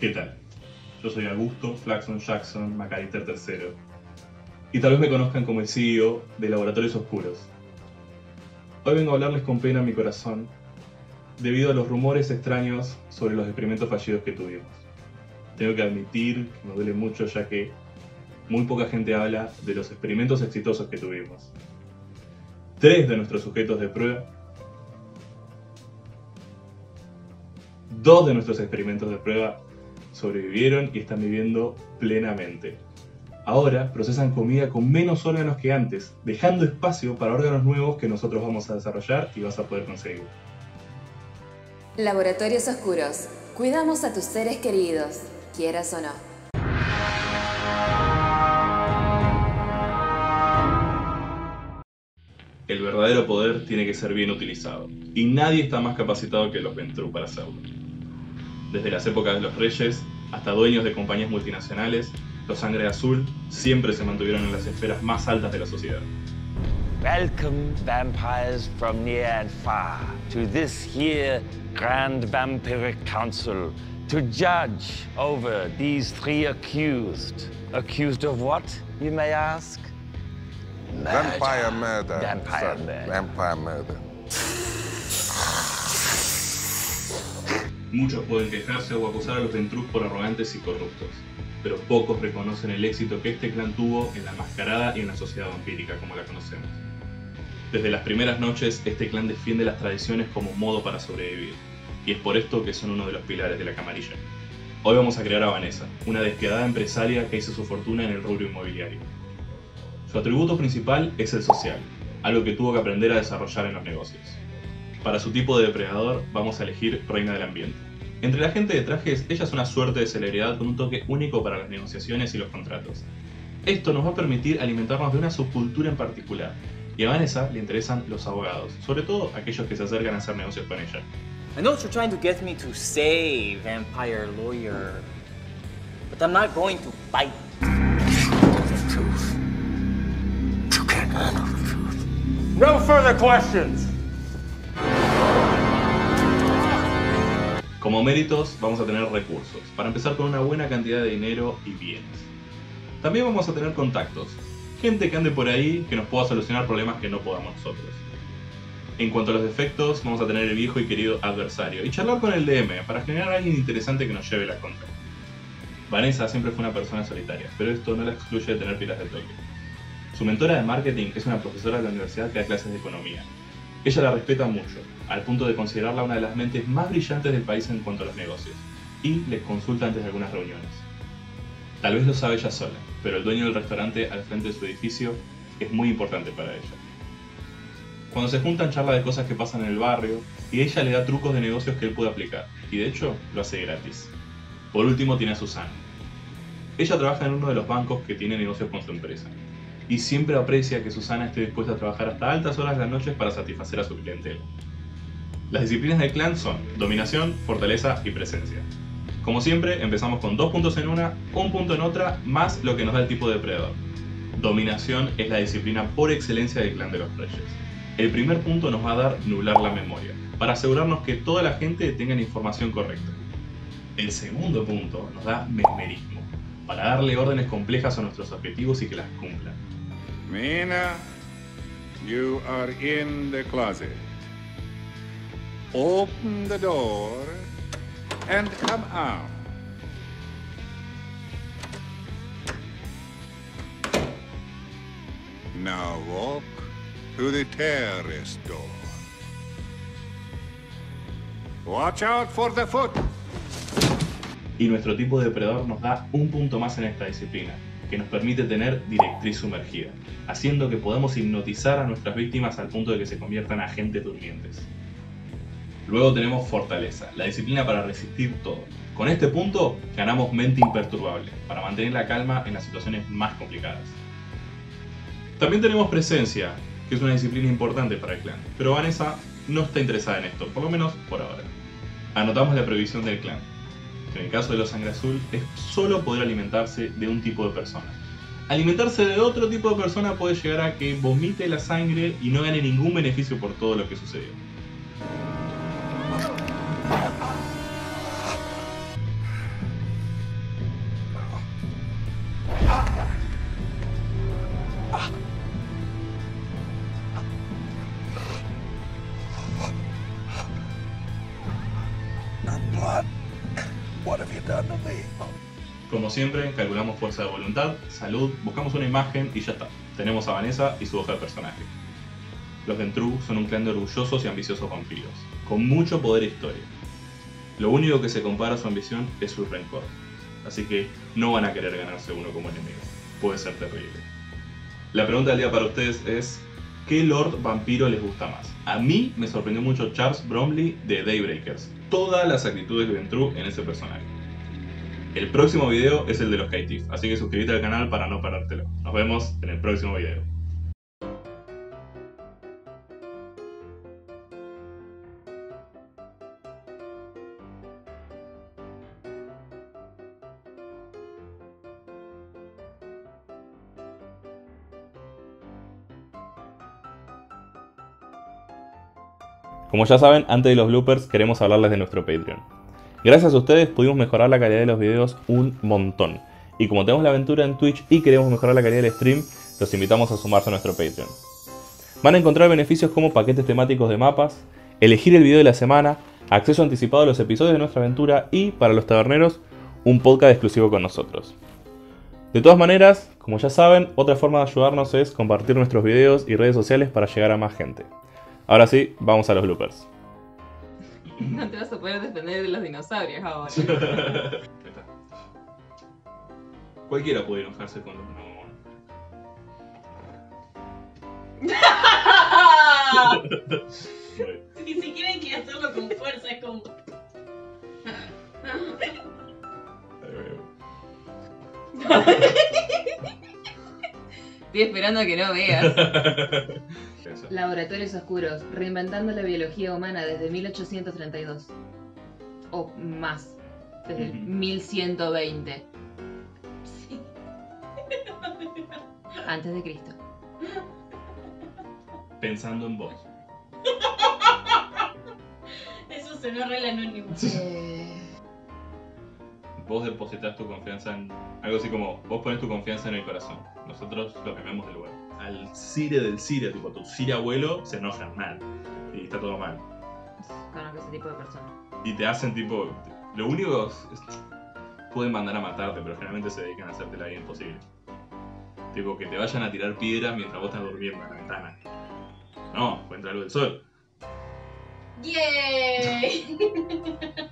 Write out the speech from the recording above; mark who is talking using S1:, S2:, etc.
S1: ¿Qué tal? Yo soy Augusto Flaxon Jackson McAllister III. Y tal vez me conozcan como el CEO de Laboratorios Oscuros. Hoy vengo a hablarles con pena en mi corazón debido a los rumores extraños sobre los experimentos fallidos que tuvimos. Tengo que admitir que me duele mucho ya que muy poca gente habla de los experimentos exitosos que tuvimos. Tres de nuestros sujetos de prueba, dos de nuestros experimentos de prueba sobrevivieron y están viviendo plenamente. Ahora procesan comida con menos órganos que antes, dejando espacio para órganos nuevos que nosotros vamos a desarrollar y vas a poder conseguir.
S2: Laboratorios Oscuros. Cuidamos a tus seres queridos, quieras o no.
S1: El verdadero poder tiene que ser bien utilizado, y nadie está más capacitado que los Ventru para hacerlo. Desde las épocas de los reyes hasta dueños de compañías multinacionales, los sangre azul siempre se mantuvieron en las esferas más altas de la sociedad.
S3: Welcome, vampires from near and far, to this here Grand Vampiric Council to judge over these three accused. Accused of what, you may ask?
S4: Vampire murder.
S3: Vampire
S4: sir.
S3: murder.
S4: Vampire murder.
S1: Muchos pueden quejarse o acusar a los Ventrus por arrogantes y corruptos, pero pocos reconocen el éxito que este clan tuvo en la mascarada y en la sociedad vampírica como la conocemos. Desde las primeras noches, este clan defiende las tradiciones como modo para sobrevivir, y es por esto que son uno de los pilares de la camarilla. Hoy vamos a crear a Vanessa, una despiadada empresaria que hizo su fortuna en el rubro inmobiliario. Su atributo principal es el social, algo que tuvo que aprender a desarrollar en los negocios. Para su tipo de depredador vamos a elegir Reina del Ambiente. Entre la gente de trajes, ella es una suerte de celebridad con un toque único para las negociaciones y los contratos. Esto nos va a permitir alimentarnos de una subcultura en particular, y a Vanessa le interesan los abogados, sobre todo aquellos que se acercan a hacer negocios con ella.
S5: I know what you're trying to get me to say, vampire lawyer. But I'm not going to bite.
S3: No further questions.
S1: Como méritos vamos a tener recursos, para empezar con una buena cantidad de dinero y bienes. También vamos a tener contactos, gente que ande por ahí que nos pueda solucionar problemas que no podamos nosotros. En cuanto a los defectos, vamos a tener el viejo y querido adversario y charlar con el DM para generar a alguien interesante que nos lleve la contra. Vanessa siempre fue una persona solitaria, pero esto no la excluye de tener pilas de toque. Su mentora de marketing es una profesora de la universidad que da clases de economía. Ella la respeta mucho, al punto de considerarla una de las mentes más brillantes del país en cuanto a los negocios, y les consulta antes de algunas reuniones. Tal vez lo sabe ella sola, pero el dueño del restaurante al frente de su edificio es muy importante para ella. Cuando se juntan charla de cosas que pasan en el barrio, y ella le da trucos de negocios que él puede aplicar, y de hecho lo hace gratis. Por último tiene a Susana. Ella trabaja en uno de los bancos que tiene negocios con su empresa, y siempre aprecia que Susana esté dispuesta a trabajar hasta altas horas de la noche para satisfacer a su clientela. Las disciplinas del clan son dominación, fortaleza y presencia. Como siempre, empezamos con dos puntos en una, un punto en otra, más lo que nos da el tipo de depredador. Dominación es la disciplina por excelencia del clan de los reyes. El primer punto nos va a dar nublar la memoria, para asegurarnos que toda la gente tenga la información correcta. El segundo punto nos da mesmerismo, para darle órdenes complejas a nuestros objetivos y que las cumplan.
S6: Mina, you are in the closet. Open the door and come out. Now walk to the terrace door. Watch out for the foot.
S1: Y nuestro tipo de depredador nos da un punto más en esta disciplina, que nos permite tener directriz sumergida, haciendo que podamos hipnotizar a nuestras víctimas al punto de que se conviertan en agentes durmientes. Luego tenemos fortaleza, la disciplina para resistir todo. Con este punto ganamos mente imperturbable, para mantener la calma en las situaciones más complicadas. También tenemos presencia, que es una disciplina importante para el clan, pero Vanessa no está interesada en esto, por lo menos por ahora. Anotamos la previsión del clan en el caso de la sangre azul, es solo poder alimentarse de un tipo de persona. Alimentarse de otro tipo de persona puede llegar a que vomite la sangre y no gane ningún beneficio por todo lo que sucedió.
S7: What?
S1: Como siempre, calculamos fuerza de voluntad, salud, buscamos una imagen y ya está. Tenemos a Vanessa y su hoja de personaje. Los Ventru son un clan de orgullosos y ambiciosos vampiros, con mucho poder e historia. Lo único que se compara a su ambición es su rencor, así que no van a querer ganarse uno como enemigo. Puede ser terrible. La pregunta del día para ustedes es, ¿qué Lord Vampiro les gusta más? A mí me sorprendió mucho Charles Bromley de Daybreakers. Todas las actitudes de Ventru en ese personaje. El próximo video es el de los Kaitif, así que suscríbete al canal para no perdértelo. Nos vemos en el próximo video. Como ya saben, antes de los bloopers queremos hablarles de nuestro Patreon. Gracias a ustedes pudimos mejorar la calidad de los videos un montón. Y como tenemos la aventura en Twitch y queremos mejorar la calidad del stream, los invitamos a sumarse a nuestro Patreon. Van a encontrar beneficios como paquetes temáticos de mapas, elegir el video de la semana, acceso anticipado a los episodios de nuestra aventura y, para los taberneros, un podcast exclusivo con nosotros. De todas maneras, como ya saben, otra forma de ayudarnos es compartir nuestros videos y redes sociales para llegar a más gente. Ahora sí, vamos a los bloopers.
S8: No te vas a poder defender de los dinosaurios ahora.
S1: Cualquiera puede enojarse con los no.
S8: Ni siquiera hay que hacerlo con fuerza, es como. Estoy esperando a que no veas.
S2: Laboratorios Oscuros, reinventando la biología humana desde 1832.
S8: O más. Desde el
S1: Ujú.
S8: 1120.
S2: Antes de Cristo.
S1: Pensando en vos.
S8: Eso sonó re anónimo.
S2: Eh,
S1: Vos depositas tu confianza en. Algo así como, vos pones tu confianza en el corazón. Nosotros lo quememos del lugar. Al Cire del Cire, tipo tu Cire abuelo, se enojan mal. Y está todo mal.
S2: conozco ese tipo de personas.
S1: Y te hacen tipo. Lo único es. pueden mandar a matarte, pero generalmente se dedican a hacerte la vida imposible. Tipo, que te vayan a tirar piedras mientras vos estás durmiendo en la ventana. No, entrar algo del sol.
S8: ¡Yay!